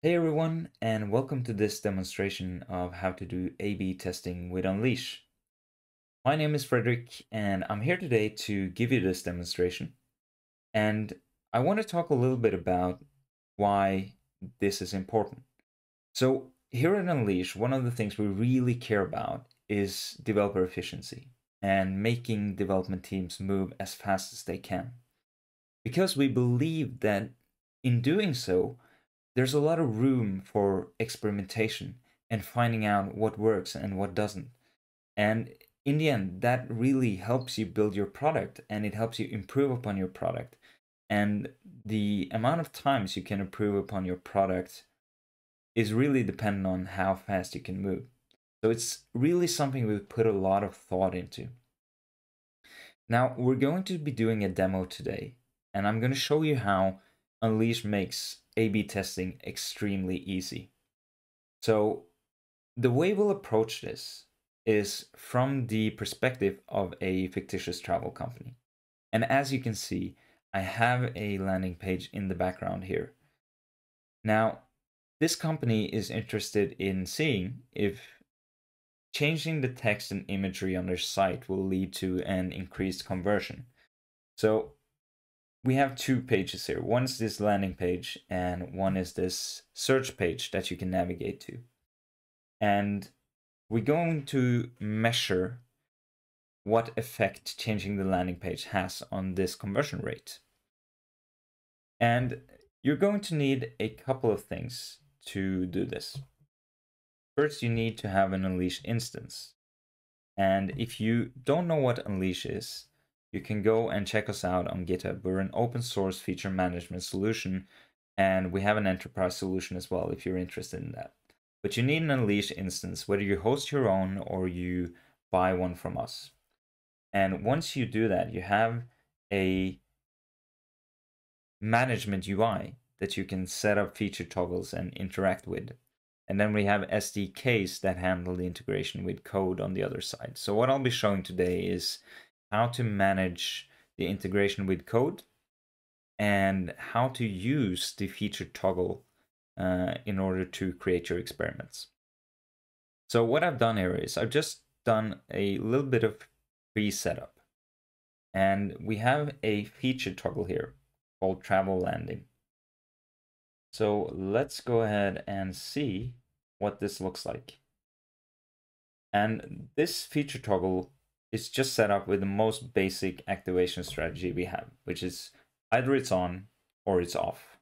Hey everyone, and welcome to this demonstration of how to do A-B testing with Unleash. My name is Frederick, and I'm here today to give you this demonstration. And I want to talk a little bit about why this is important. So here at Unleash, one of the things we really care about is developer efficiency and making development teams move as fast as they can. Because we believe that in doing so, there's a lot of room for experimentation and finding out what works and what doesn't. And in the end, that really helps you build your product and it helps you improve upon your product. And the amount of times you can improve upon your product is really dependent on how fast you can move. So it's really something we've put a lot of thought into. Now, we're going to be doing a demo today, and I'm going to show you how Unleash makes a-B testing extremely easy. So the way we'll approach this is from the perspective of a fictitious travel company. And as you can see, I have a landing page in the background here. Now, this company is interested in seeing if changing the text and imagery on their site will lead to an increased conversion. So we have two pages here. One is this landing page and one is this search page that you can navigate to. And we're going to measure what effect changing the landing page has on this conversion rate. And you're going to need a couple of things to do this. First, you need to have an Unleash instance. And if you don't know what Unleash is, you can go and check us out on GitHub. We're an open source feature management solution, and we have an enterprise solution as well if you're interested in that. But you need an Unleash instance, whether you host your own or you buy one from us. And once you do that, you have a management UI that you can set up feature toggles and interact with. And then we have SDKs that handle the integration with code on the other side. So what I'll be showing today is how to manage the integration with code, and how to use the feature toggle uh, in order to create your experiments. So what I've done here is I've just done a little bit of pre-setup. And we have a feature toggle here called travel landing. So let's go ahead and see what this looks like. And this feature toggle it's just set up with the most basic activation strategy we have, which is either it's on or it's off.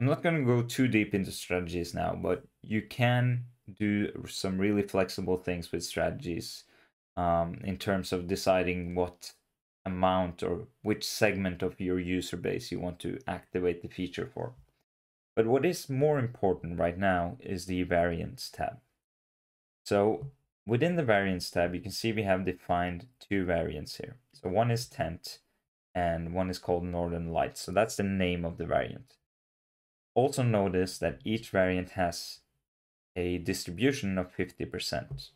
I'm not going to go too deep into strategies now, but you can do some really flexible things with strategies um, in terms of deciding what amount or which segment of your user base you want to activate the feature for. But what is more important right now is the variants tab. So Within the variants tab, you can see we have defined two variants here. So one is tent and one is called Northern Lights. So that's the name of the variant. Also notice that each variant has a distribution of 50%.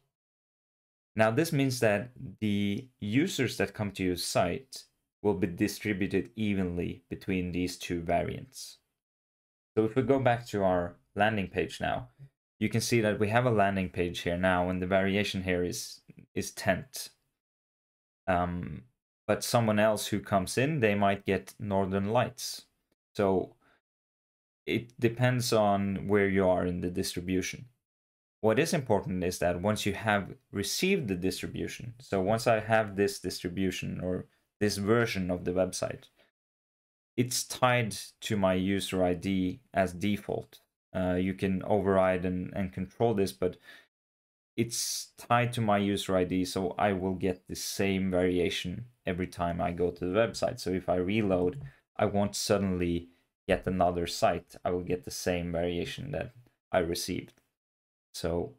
Now this means that the users that come to your site will be distributed evenly between these two variants. So if we go back to our landing page now, you can see that we have a landing page here now and the variation here is is tent um, but someone else who comes in they might get northern lights. So it depends on where you are in the distribution. What is important is that once you have received the distribution so once i have this distribution or this version of the website it's tied to my user id as default uh, you can override and, and control this, but it's tied to my user ID, so I will get the same variation every time I go to the website. So if I reload, I won't suddenly get another site. I will get the same variation that I received. So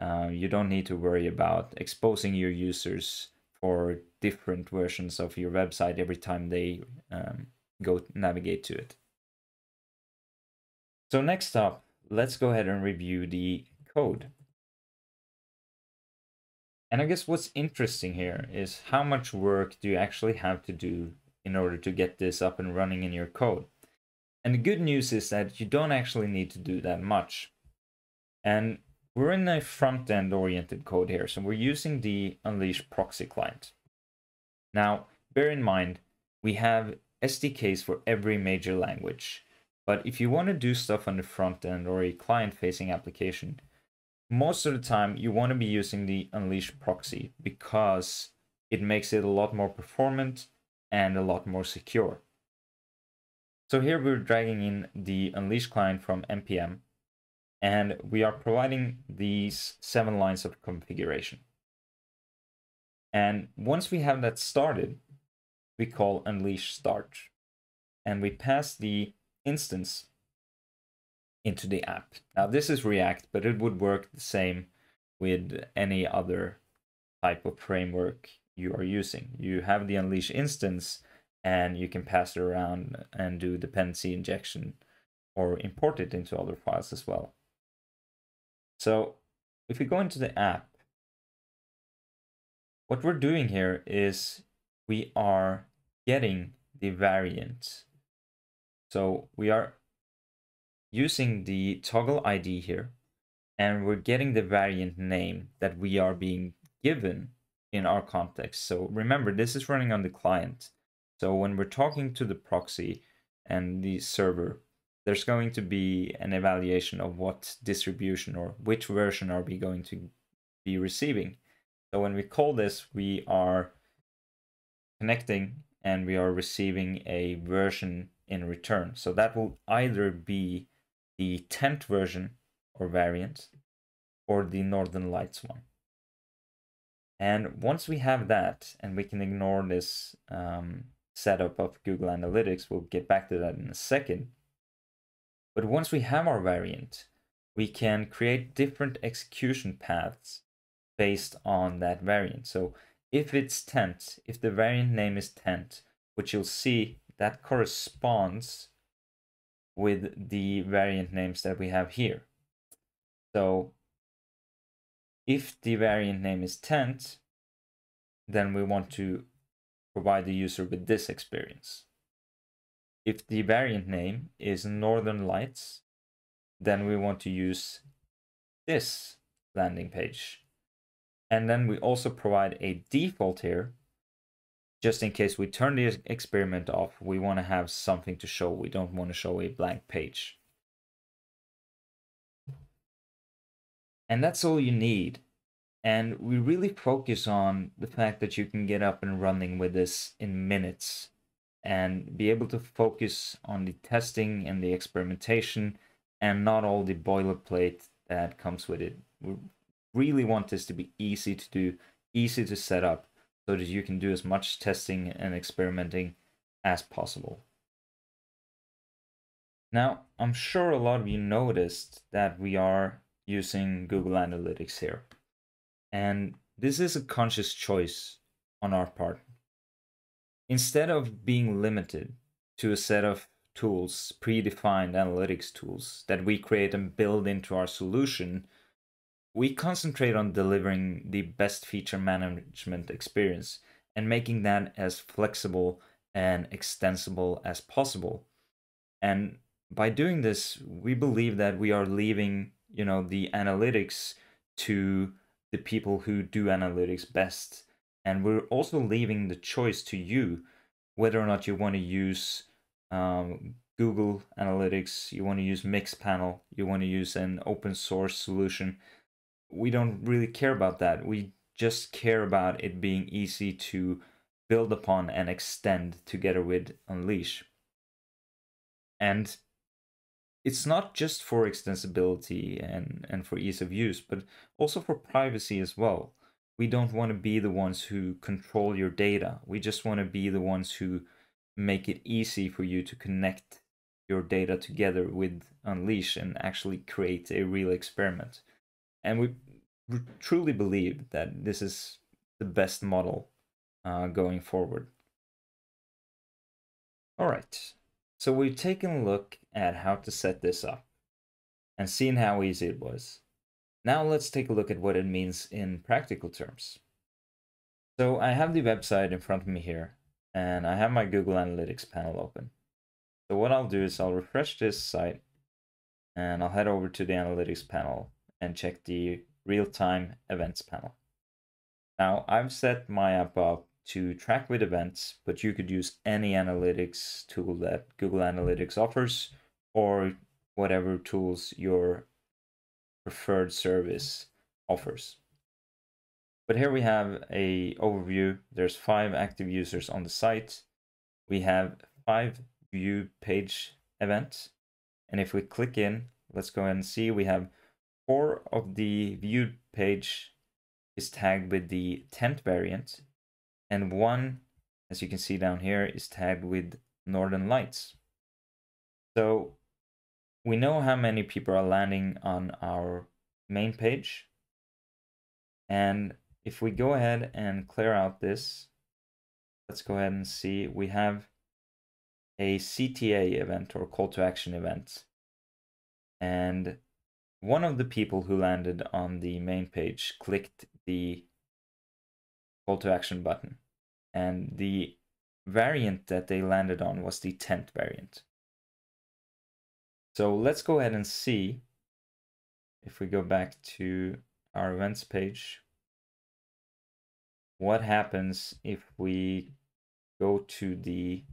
uh, you don't need to worry about exposing your users for different versions of your website every time they um, go navigate to it. So next up, let's go ahead and review the code. And I guess what's interesting here is how much work do you actually have to do in order to get this up and running in your code. And the good news is that you don't actually need to do that much. And we're in a front-end oriented code here, so we're using the Unleash proxy client. Now, bear in mind, we have SDKs for every major language. But if you want to do stuff on the front end or a client-facing application, most of the time you want to be using the Unleash proxy because it makes it a lot more performant and a lot more secure. So here we're dragging in the Unleash client from npm and we are providing these seven lines of configuration. And once we have that started, we call unleash start. And we pass the instance into the app. Now this is React, but it would work the same with any other type of framework you are using. You have the unleash instance and you can pass it around and do dependency injection or import it into other files as well. So if we go into the app, what we're doing here is we are getting the variant. So we are using the toggle ID here and we're getting the variant name that we are being given in our context. So remember, this is running on the client. So when we're talking to the proxy and the server, there's going to be an evaluation of what distribution or which version are we going to be receiving. So when we call this, we are connecting and we are receiving a version in return. So that will either be the tent version or variant or the Northern Lights one. And once we have that, and we can ignore this um, setup of Google Analytics, we'll get back to that in a second. But once we have our variant, we can create different execution paths based on that variant. So if it's tent, if the variant name is tent, which you'll see that corresponds with the variant names that we have here. So if the variant name is tent, then we want to provide the user with this experience. If the variant name is Northern Lights, then we want to use this landing page. And then we also provide a default here, just in case we turn the experiment off, we want to have something to show. We don't want to show a blank page. And that's all you need. And we really focus on the fact that you can get up and running with this in minutes and be able to focus on the testing and the experimentation and not all the boilerplate that comes with it. We really want this to be easy to do, easy to set up, so that you can do as much testing and experimenting as possible. Now, I'm sure a lot of you noticed that we are using Google Analytics here. And this is a conscious choice on our part Instead of being limited to a set of tools, predefined analytics tools that we create and build into our solution, we concentrate on delivering the best feature management experience and making that as flexible and extensible as possible. And by doing this, we believe that we are leaving, you know, the analytics to the people who do analytics best and we're also leaving the choice to you whether or not you want to use um, Google Analytics, you want to use Mixpanel, you want to use an open source solution. We don't really care about that. We just care about it being easy to build upon and extend together with Unleash. And it's not just for extensibility and, and for ease of use, but also for privacy as well we don't want to be the ones who control your data. We just want to be the ones who make it easy for you to connect your data together with Unleash and actually create a real experiment. And we truly believe that this is the best model uh, going forward. All right, so we've taken a look at how to set this up and seen how easy it was. Now let's take a look at what it means in practical terms. So I have the website in front of me here, and I have my Google Analytics panel open. So what I'll do is I'll refresh this site and I'll head over to the analytics panel and check the real-time events panel. Now I've set my app up to track with events, but you could use any analytics tool that Google Analytics offers or whatever tools your preferred service offers. But here we have a overview. There's five active users on the site. We have five view page events. And if we click in, let's go and see we have four of the viewed page is tagged with the tent variant and one, as you can see down here, is tagged with Northern Lights. So we know how many people are landing on our main page. And if we go ahead and clear out this, let's go ahead and see, we have a CTA event or call to action event. And one of the people who landed on the main page clicked the call to action button and the variant that they landed on was the tent variant. So let's go ahead and see if we go back to our events page, what happens if we go to the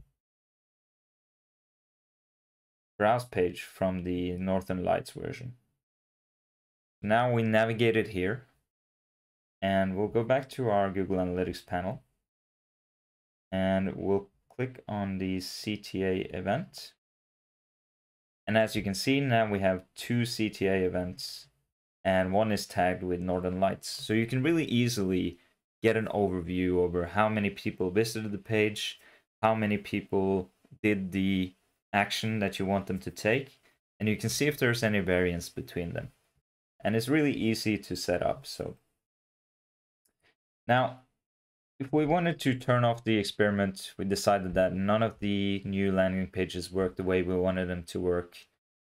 browse page from the Northern Lights version. Now we navigate it here and we'll go back to our Google Analytics panel and we'll click on the CTA event. And as you can see, now we have two CTA events and one is tagged with Northern Lights. So you can really easily get an overview over how many people visited the page, how many people did the action that you want them to take, and you can see if there's any variance between them. And it's really easy to set up. So now if we wanted to turn off the experiment, we decided that none of the new landing pages worked the way we wanted them to work.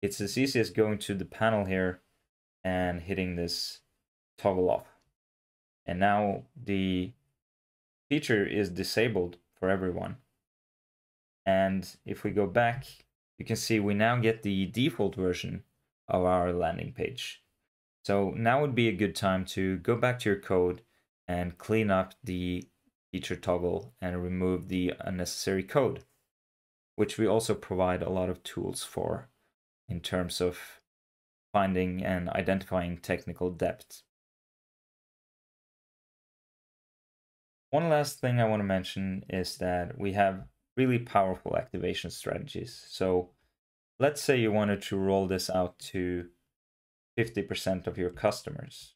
It's as easy as going to the panel here and hitting this toggle off. And now the feature is disabled for everyone. And if we go back, you can see we now get the default version of our landing page. So now would be a good time to go back to your code and clean up the feature toggle and remove the unnecessary code, which we also provide a lot of tools for in terms of finding and identifying technical debt. One last thing I want to mention is that we have really powerful activation strategies. So let's say you wanted to roll this out to 50% of your customers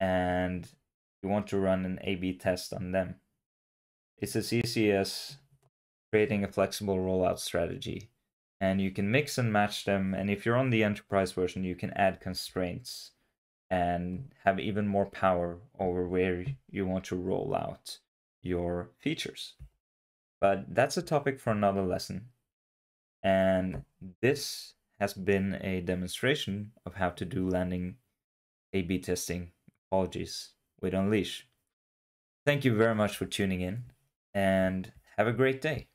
and you want to run an A-B test on them. It's as easy as creating a flexible rollout strategy. And you can mix and match them. And if you're on the enterprise version, you can add constraints and have even more power over where you want to roll out your features. But that's a topic for another lesson. And this has been a demonstration of how to do landing A-B testing. Apologies with Unleash. Thank you very much for tuning in and have a great day.